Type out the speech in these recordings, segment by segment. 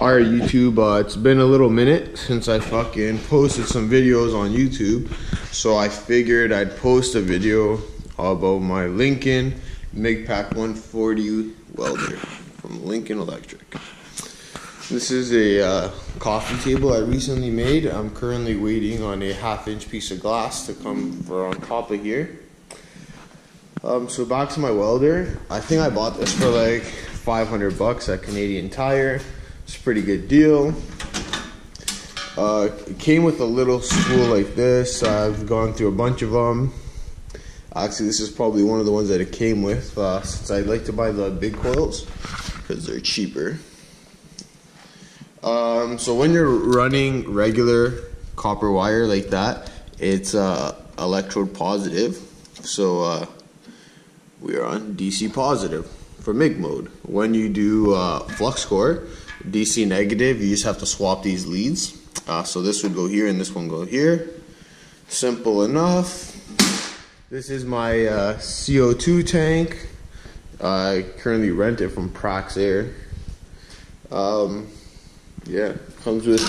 Alright YouTube, uh, it's been a little minute since I fucking posted some videos on YouTube. So I figured I'd post a video about my Lincoln MIG Pak 140 welder from Lincoln Electric. This is a uh, coffee table I recently made. I'm currently waiting on a half inch piece of glass to come for on top of here. Um, so back to my welder. I think I bought this for like 500 bucks at Canadian Tire. It's a pretty good deal. Uh, it came with a little spool like this. I've gone through a bunch of them. Actually, this is probably one of the ones that it came with, uh, since I like to buy the big coils because they're cheaper. Um, so when you're running regular copper wire like that, it's uh, electrode positive. So uh, we are on DC positive for MIG mode. When you do uh, flux core, DC negative, you just have to swap these leads. Uh, so this would go here and this one go here. Simple enough. This is my uh, CO2 tank. I currently rent it from Praxair. Um, yeah, comes with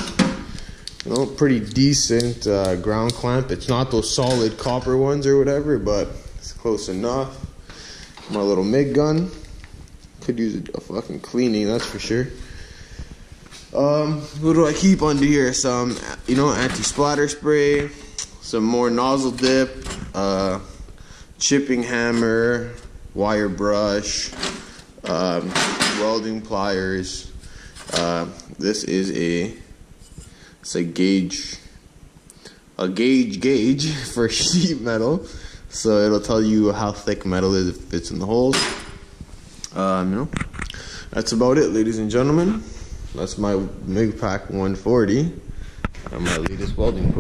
you know pretty decent uh, ground clamp. It's not those solid copper ones or whatever, but it's close enough. My little MIG gun. Could use a fucking cleaning, that's for sure. Um, what do I keep under here? Some, you know, anti-splatter spray, some more nozzle dip, uh, chipping hammer, wire brush, um, welding pliers. Uh, this is a, it's a gauge, a gauge gauge for sheet metal. So it'll tell you how thick metal is if it fits in the holes. Um, you know, that's about it, ladies and gentlemen. That's my MIG Pak 140 and my latest welding program.